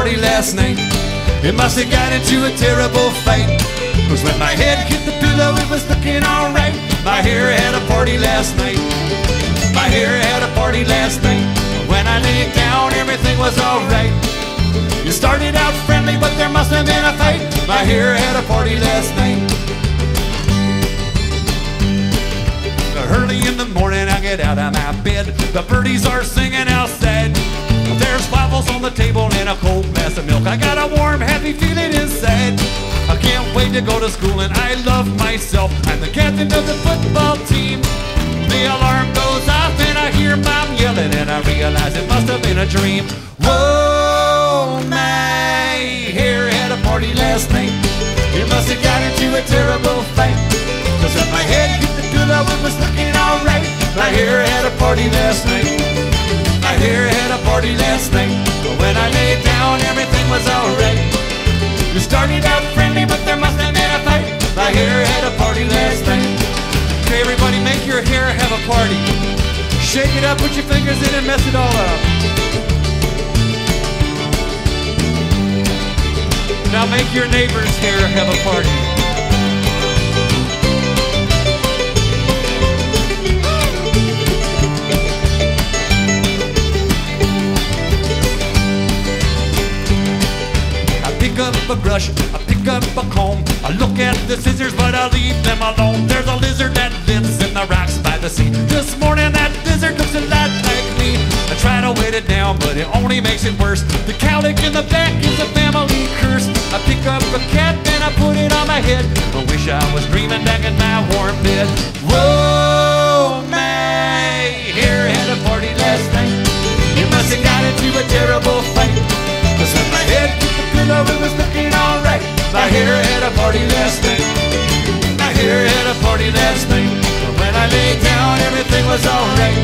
last night. It must have got into a terrible fight. Cause when my head hit the pillow, it was looking alright. My hair had a party last night. My hair had a party last night. When I laid down, everything was alright. You started out friendly, but there must have been a fight. My hair had a party last night. Early in the morning, I get out of my bed. The birdies are singing table and a cold glass of milk. I got a warm, happy feeling inside. I can't wait to go to school and I love myself. I'm the captain of the football team. The alarm goes off and I hear mom yelling and I realize it must have been a dream. Whoa, my hair had a party last night. It must have got into a terrible fight. Cause when my head hit the pillow, it was looking alright. My hair had a party last night. My hair had a party last night. When I laid down, everything was alright. You started out friendly, but there must have been a fight. My hair had a party last night. Okay, everybody, make your hair have a party. Shake it up, put your fingers in and mess it all up. Now make your neighbor's hair have a party. A brush, I pick up a comb. I look at the scissors, but I leave them alone. There's a lizard that lives in the rocks by the sea. This morning, that lizard looks a lot like me. I try to wait it down, but it only makes it worse. The cowlick in the back is a family curse. I pick up a cat and I put it on my head. I wish I was dreaming back in my warm bed. Whoa, my had a party last night. You must have got into a terrible fight. My head hit the pillow, it was last night. But when I laid down, everything was alright.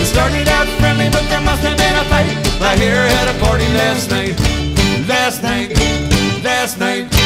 It started out friendly, but there must have been a fight. My hair had a party last night. Last night. Last night.